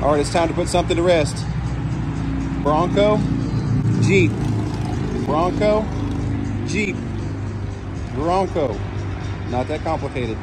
All right, it's time to put something to rest. Bronco, Jeep. Bronco, Jeep. Bronco. Not that complicated.